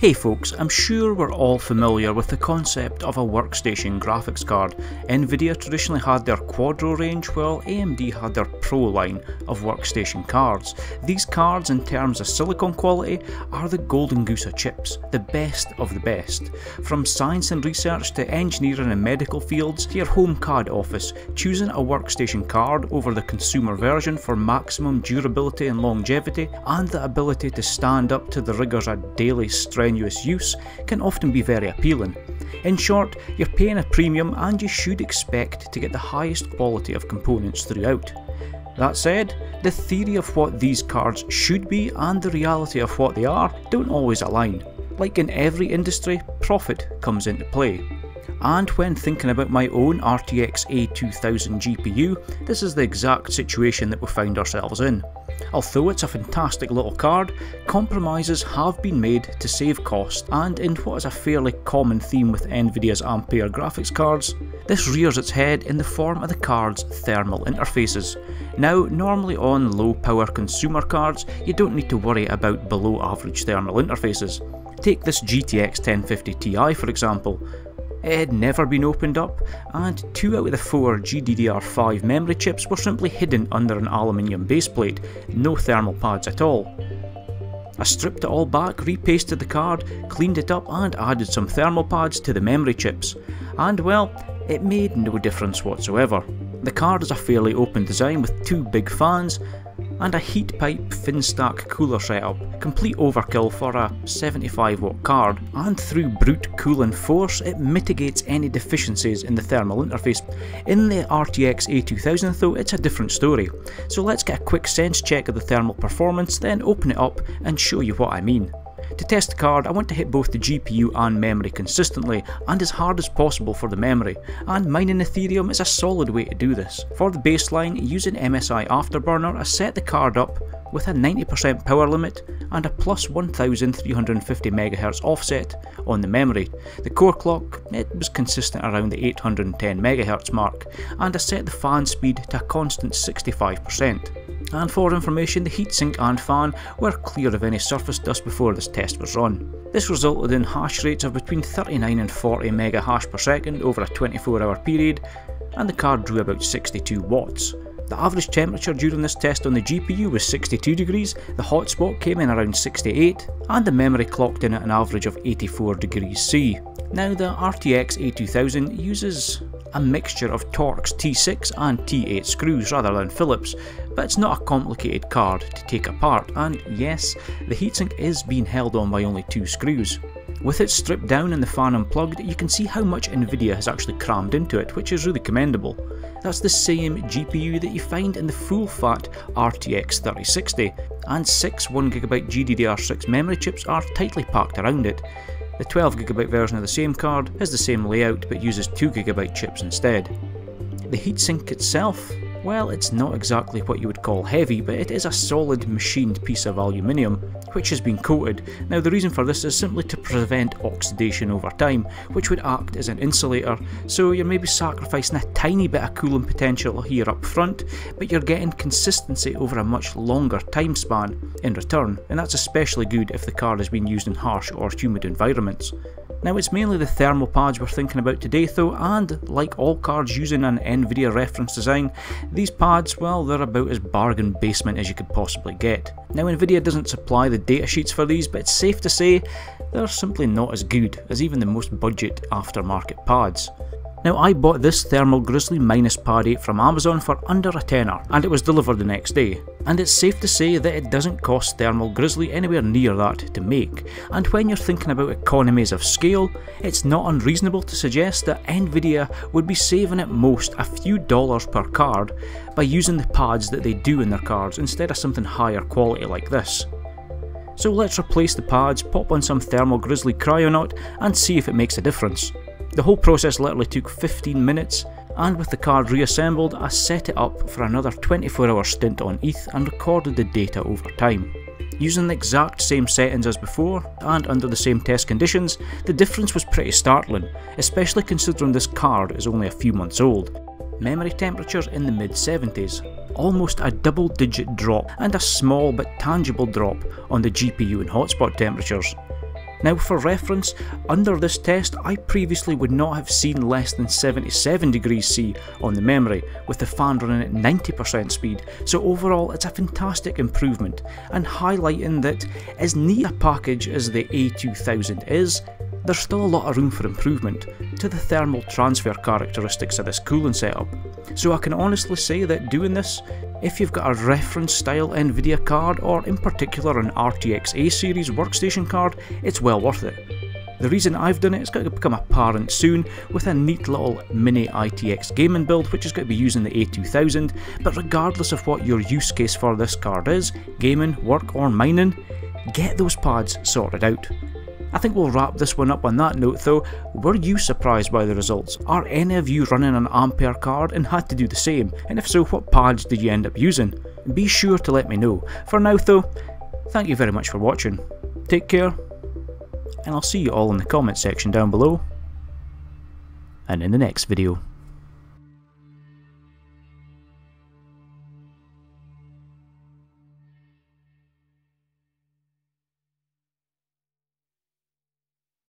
Hey folks, I'm sure we're all familiar with the concept of a workstation graphics card. Nvidia traditionally had their Quadro range while AMD had their Pro line of workstation cards. These cards in terms of silicon quality are the golden goose of chips, the best of the best. From science and research to engineering and medical fields to your home CAD office, choosing a workstation card over the consumer version for maximum durability and longevity and the ability to stand up to the rigours of daily strenuous strenuous use can often be very appealing. In short, you're paying a premium and you should expect to get the highest quality of components throughout. That said, the theory of what these cards should be and the reality of what they are don't always align. Like in every industry, profit comes into play. And when thinking about my own RTX A2000 GPU, this is the exact situation that we found ourselves in. Although it's a fantastic little card, compromises have been made to save cost and in what is a fairly common theme with Nvidia's Ampere graphics cards, this rears its head in the form of the card's thermal interfaces. Now, normally on low power consumer cards, you don't need to worry about below average thermal interfaces. Take this GTX 1050 Ti for example. It had never been opened up, and two out of the four GDDR5 memory chips were simply hidden under an aluminium baseplate, no thermal pads at all. I stripped it all back, repasted the card, cleaned it up and added some thermal pads to the memory chips, and well, it made no difference whatsoever. The card is a fairly open design with two big fans, and a heat pipe Finstack cooler setup, complete overkill for a 75 watt card, and through brute cooling force it mitigates any deficiencies in the thermal interface. In the RTX A2000 though it's a different story, so let's get a quick sense check of the thermal performance then open it up and show you what I mean. To test the card, I want to hit both the GPU and memory consistently, and as hard as possible for the memory, and mining Ethereum is a solid way to do this. For the baseline, using MSI Afterburner, I set the card up with a 90% power limit and a plus 1350 MHz offset on the memory. The core clock it was consistent around the 810 MHz mark, and I set the fan speed to a constant 65% and for information the heatsink and fan were clear of any surface dust before this test was run. This resulted in hash rates of between 39 and 40 mega hash per second over a 24 hour period and the card drew about 62 watts. The average temperature during this test on the GPU was 62 degrees, the hotspot came in around 68, and the memory clocked in at an average of 84 degrees C. Now the RTX A2000 uses a mixture of Torx T6 and T8 screws rather than Phillips, but it's not a complicated card to take apart and yes, the heatsink is being held on by only two screws. With it stripped down and the fan unplugged, you can see how much Nvidia has actually crammed into it, which is really commendable. That's the same GPU that you find in the full-fat RTX 3060, and six 1GB GDDR6 memory chips are tightly packed around it. The 12GB version of the same card has the same layout but uses 2GB chips instead. The heatsink itself well, it's not exactly what you would call heavy, but it is a solid machined piece of aluminium, which has been coated. Now the reason for this is simply to prevent oxidation over time, which would act as an insulator, so you're maybe sacrificing a tiny bit of cooling potential here up front, but you're getting consistency over a much longer time span in return, and that's especially good if the car has been used in harsh or humid environments. Now it's mainly the thermal pads we're thinking about today though, and like all cards using an Nvidia reference design, these pads, well, they're about as bargain basement as you could possibly get. Now Nvidia doesn't supply the datasheets for these, but it's safe to say they're simply not as good as even the most budget aftermarket pads. Now I bought this Thermal Grizzly Minus Pad 8 from Amazon for under a tenner and it was delivered the next day. And it's safe to say that it doesn't cost Thermal Grizzly anywhere near that to make. And when you're thinking about economies of scale, it's not unreasonable to suggest that Nvidia would be saving at most a few dollars per card by using the pads that they do in their cards instead of something higher quality like this. So let's replace the pads, pop on some Thermal Grizzly Kryonaut and see if it makes a difference. The whole process literally took 15 minutes, and with the card reassembled, I set it up for another 24 hour stint on ETH and recorded the data over time. Using the exact same settings as before, and under the same test conditions, the difference was pretty startling, especially considering this card is only a few months old. Memory temperatures in the mid 70s, almost a double digit drop, and a small but tangible drop on the GPU and hotspot temperatures. Now for reference, under this test I previously would not have seen less than 77 degrees C on the memory, with the fan running at 90% speed, so overall it's a fantastic improvement, and highlighting that as neat a package as the A2000 is, there's still a lot of room for improvement to the thermal transfer characteristics of this cooling setup. So I can honestly say that doing this, if you've got a reference style Nvidia card or in particular an RTX A series workstation card, it's well worth it. The reason I've done it is going to become apparent soon with a neat little mini ITX gaming build which is going to be using the A2000, but regardless of what your use case for this card is, gaming, work or mining, get those pads sorted out. I think we'll wrap this one up on that note though. Were you surprised by the results? Are any of you running an Ampere card and had to do the same? And if so, what pads did you end up using? Be sure to let me know. For now though, thank you very much for watching. Take care, and I'll see you all in the comment section down below, and in the next video.